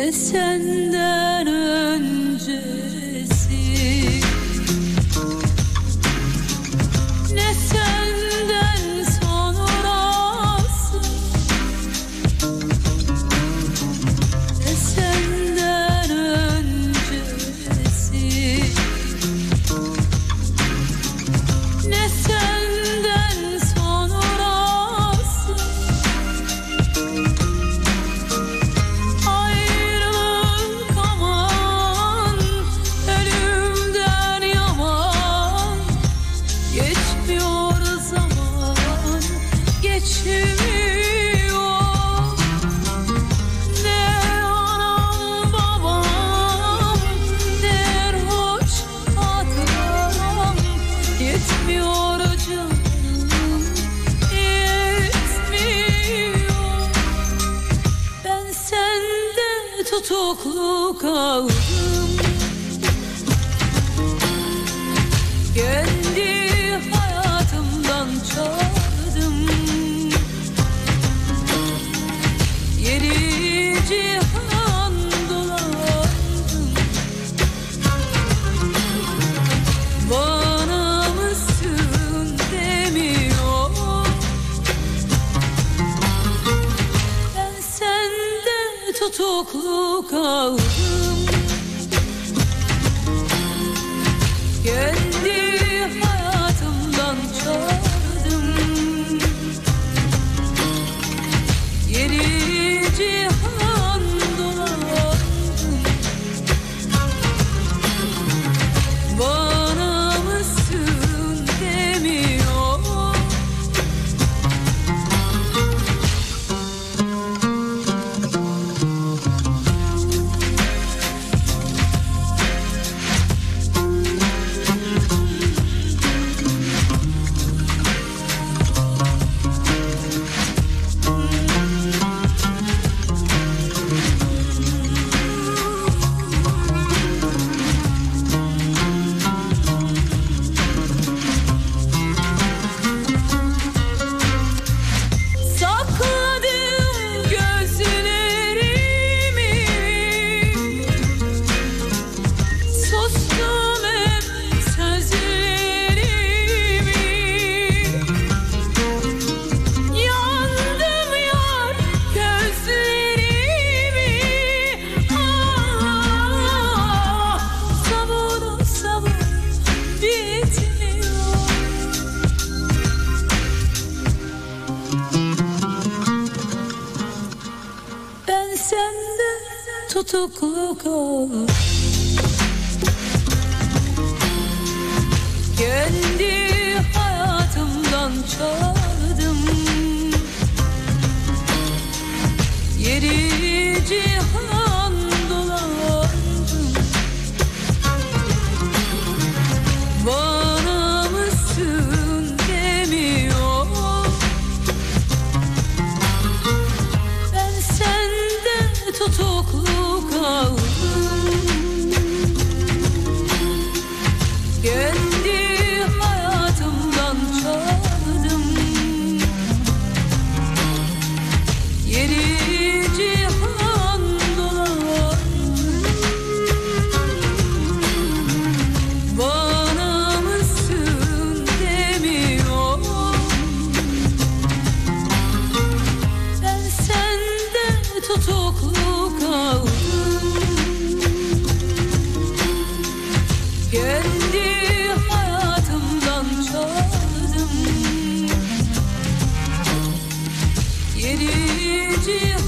de senden tutuklu kaldım. tutuklu kaldım. Gönlüm Ben sende tutuklu kaldım Kendi hayatımdan çaldım Yeri cihan Yenici